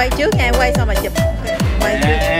quay trước nghe quay xong mà chụp. Quay trước.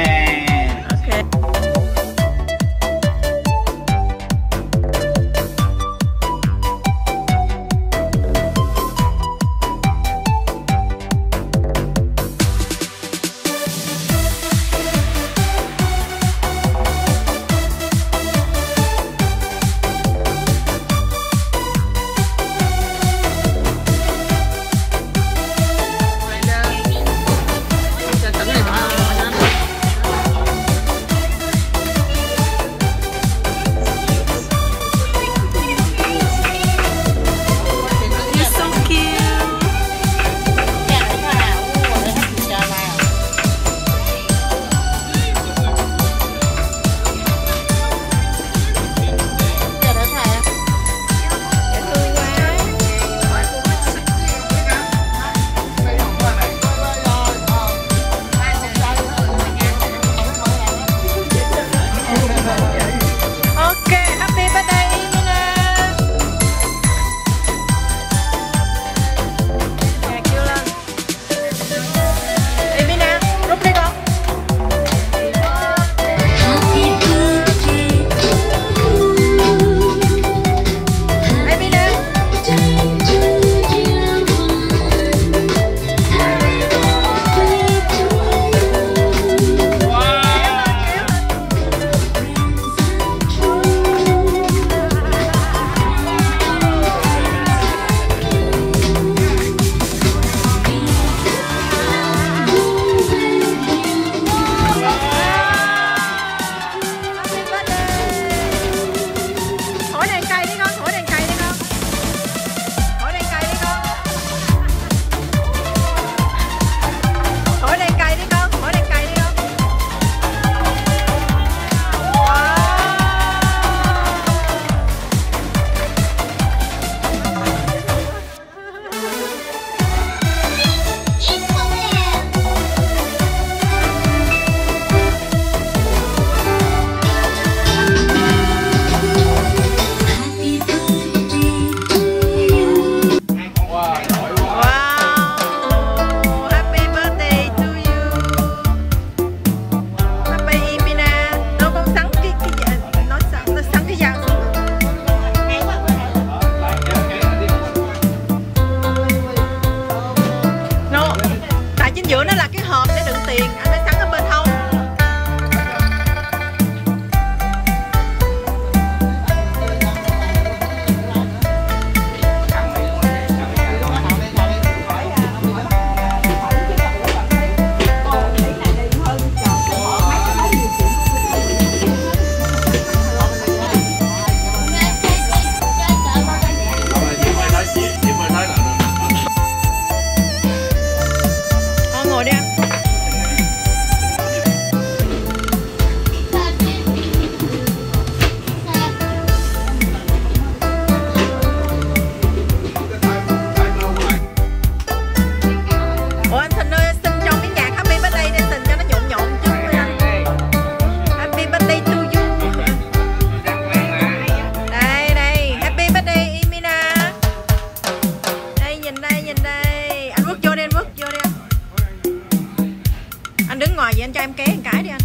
anh cho em ké một cái đi anh.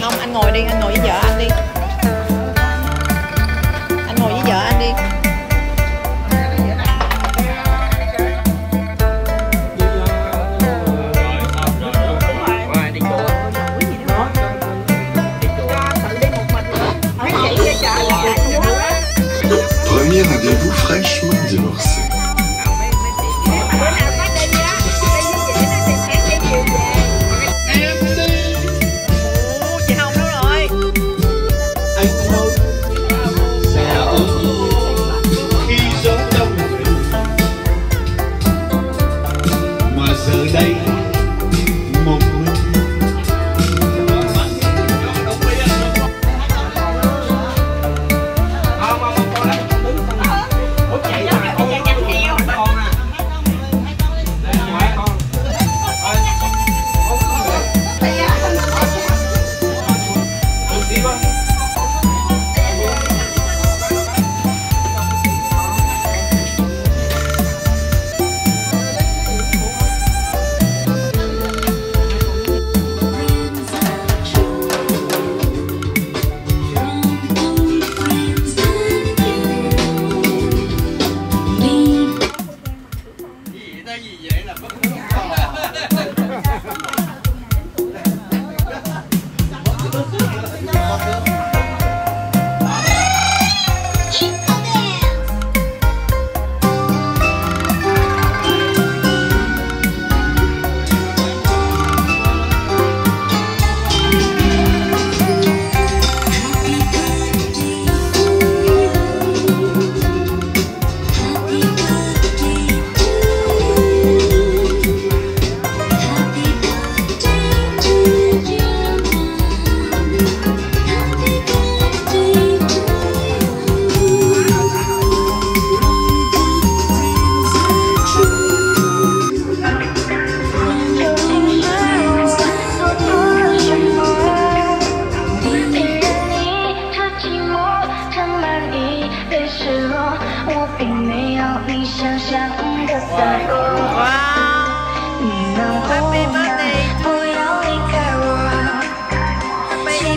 Không anh ngồi đi anh ngồi với vợ anh đi. day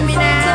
me now.